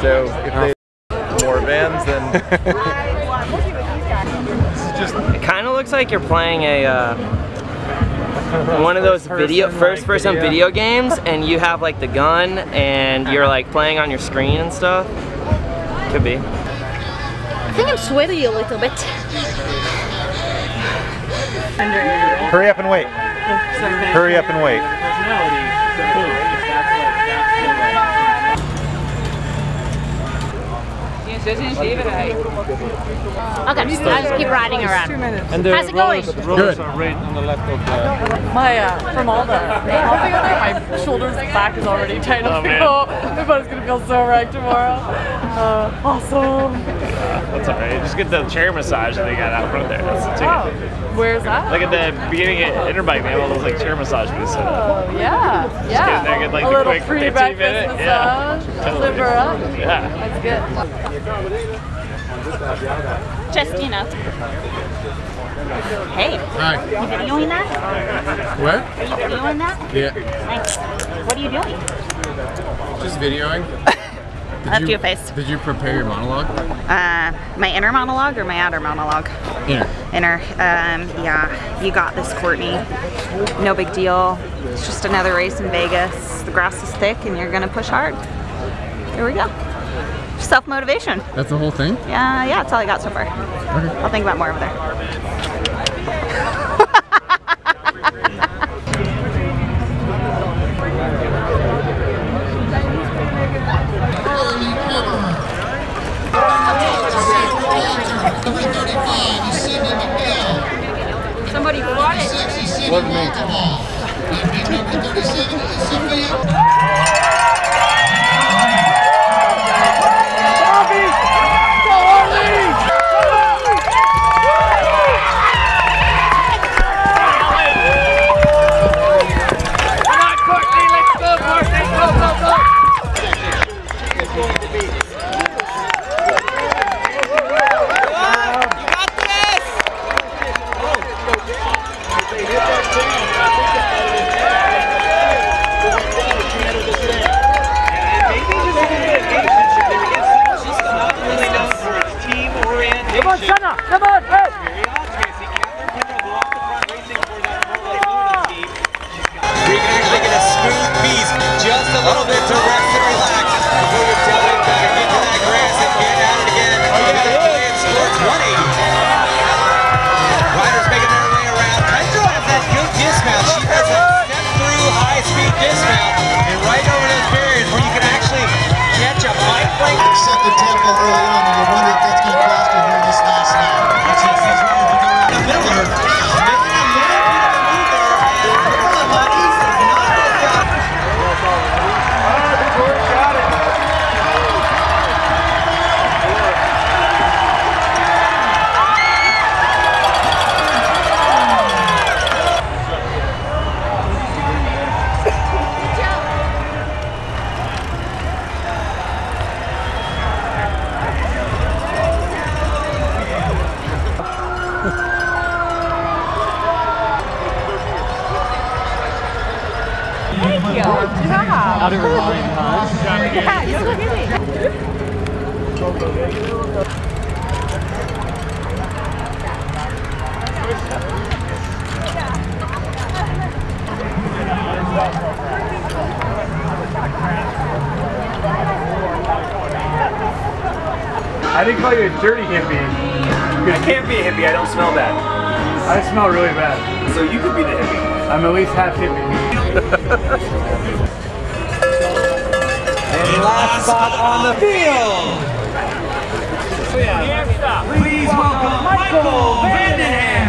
So if they more vans, then It kind of looks like you're playing a uh, one of those video first-person video. video games, and you have like the gun, and you're like playing on your screen and stuff. Could be. I think I'm sweaty a little bit. hurry up and wait. Hurry up and wait. Okay, I'll just keep riding around. And the How's it going? rollers, rollers are right on the left of the. My, uh, from all the hopping on my shoulders and back is already tight. Oh, I'm like, man. oh, my body's gonna feel so right tomorrow. Uh, awesome. That's alright. Just get the chair massage that they got out front there. That's the Wow. ticket. Where's that? Like at the beginning of Interbike, they have all those like chair massage booths set up. Oh, yeah. Yeah. get there, get, like, a the little quick free 15 breakfast minute, massage. yeah. Totally. Liver up. Yeah. That's good. Just, you know. Hey, Hi. you videoing that? What? Are you videoing that? Yeah. Nice. What are you doing? Just videoing. Did Up to your face. Did you prepare your monologue? Uh, my inner monologue or my outer monologue? Yeah. Inner. Um, yeah, you got this, Courtney. No big deal. It's just another race in Vegas. The grass is thick and you're gonna push hard. Here we go. Self motivation. That's the whole thing? Yeah, yeah, that's all I got so far. I'll think about more over there. Somebody bought it. Come on, Kanner, Come on! Hey! Out of her mind, huh? I didn't call you a dirty hippie. I can't be a hippie. I don't smell bad. I smell really bad. So you could be the hippie. I'm at least half hippie. Last spot on the field. Please welcome Michael Vandenham.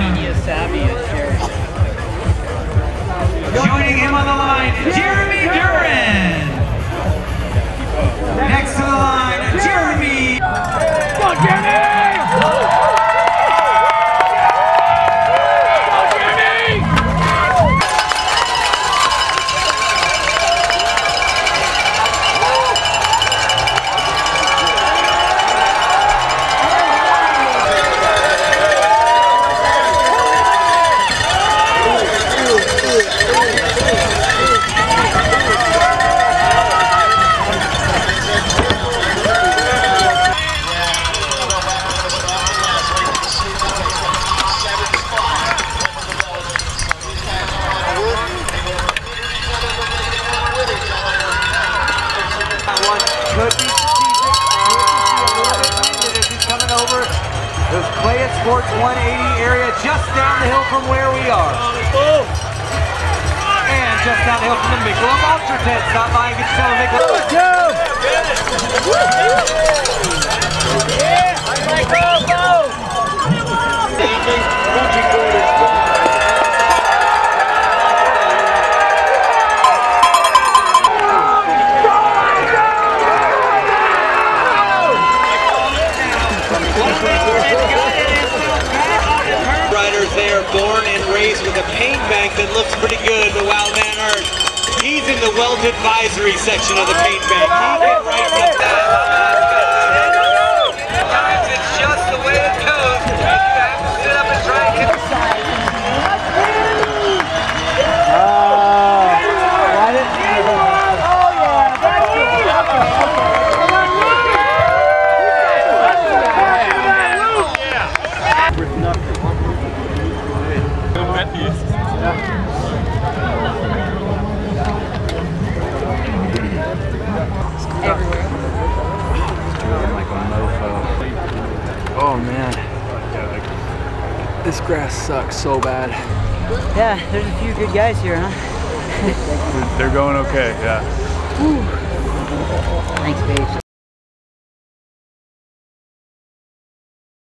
Joining him on the line, Jeremy Durrin. Sports 180 area just down the hill from where we are. And just down the hill from the Michelob Ultra tent. Stop by and get yourself a Michelob. Riders there, born and raised with a paint bank that looks pretty good, but wow, man, Aert, he's in the Welt advisory section of the paint bank. He can write some Sometimes it's just the way it goes. You have to sit up and try and Oh man. This grass sucks so bad. Yeah, there's a few good guys here, huh? They're going okay, yeah. Thanks, Paige.